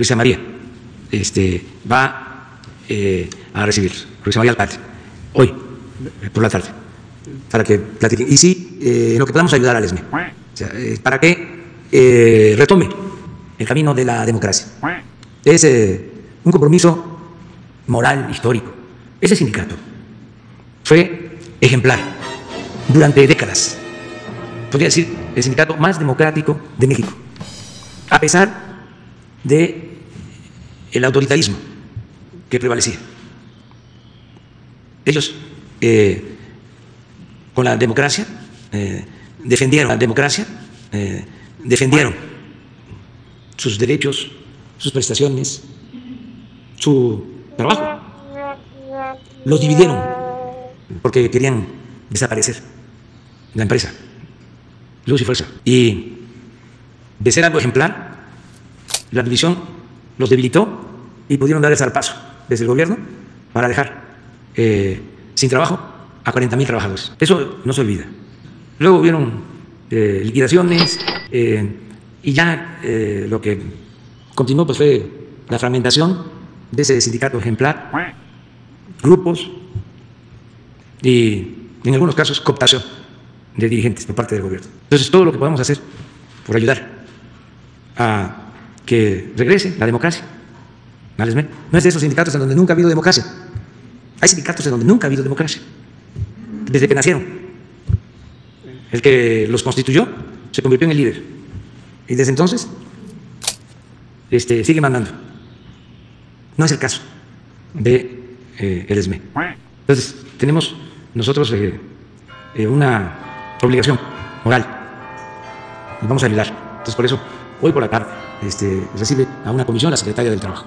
Luisa María este, va eh, a recibir, Luisa María Alcalde, hoy, eh, por la tarde, para que platiquen. Y sí, eh, lo que podamos ayudar al ESME, para que retome el camino de la democracia. Es un compromiso moral, histórico. Ese sindicato fue ejemplar durante décadas. Podría decir, el sindicato más democrático de México, a pesar de el autoritarismo que prevalecía. Ellos, eh, con la democracia, eh, defendieron la democracia, eh, defendieron sus derechos, sus prestaciones, su trabajo. Los dividieron porque querían desaparecer la empresa, luz y fuerza. Y de ser algo ejemplar, la división los debilitó y pudieron dar el zarpazo desde el gobierno para dejar eh, sin trabajo a 40 mil trabajadores. Eso no se olvida. Luego hubieron eh, liquidaciones eh, y ya lo que continuó pues, fue la fragmentación de ese sindicato ejemplar, grupos y en algunos casos cooptación de dirigentes por parte del gobierno. Entonces todo lo que podamos hacer por ayudar a que regrese la democracia. No es de esos sindicatos en donde nunca ha habido democracia. Hay sindicatos en donde nunca ha habido democracia, desde que nacieron. El que los constituyó se convirtió en el líder y desde entonces este, sigue mandando. No es el caso de eh, el ESME. Entonces tenemos nosotros eh, eh, una obligación moral y vamos a ayudar. Entonces por eso hoy por la tarde este, recibe a una comisión la secretaria del Trabajo.